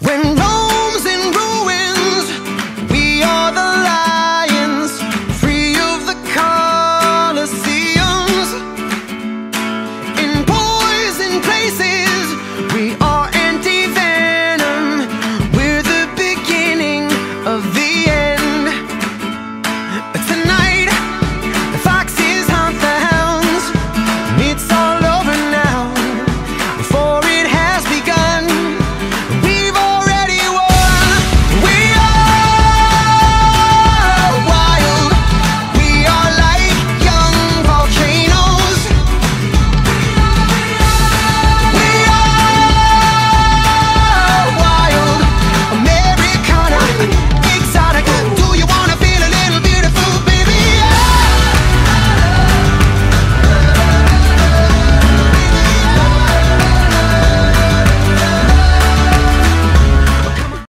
When love